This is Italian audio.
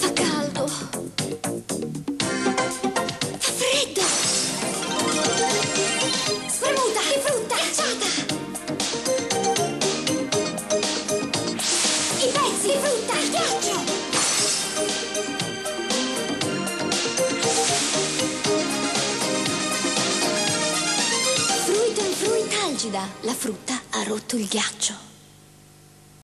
Fa caldo. Fa freddo. Spremuta. Di frutta. Ghiacciata. I pezzi di frutta. Il ghiaccio. Fruito in fruitalgida. La frutta ha rotto il ghiaccio.